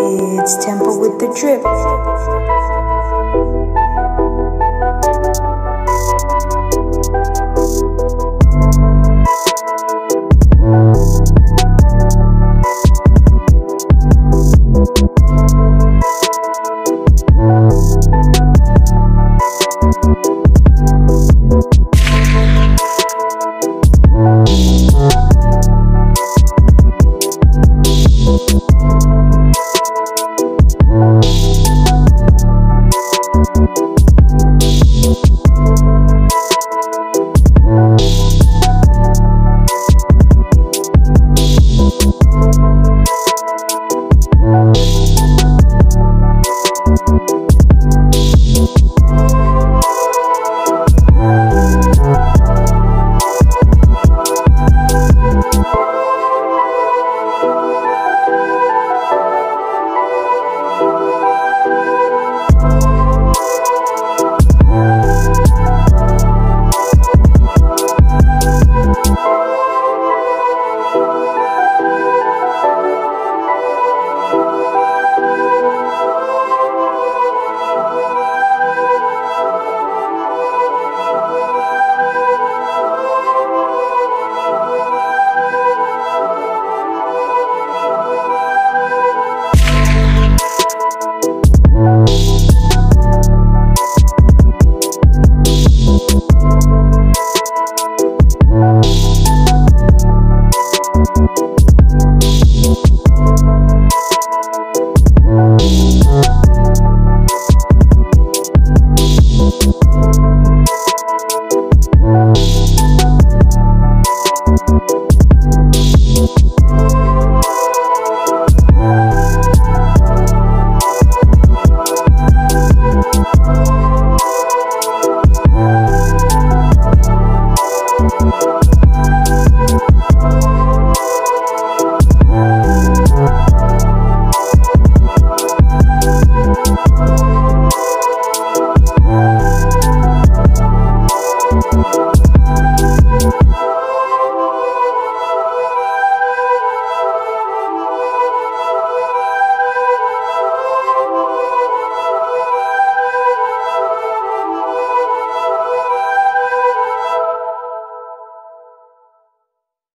It's Temple with the Drip.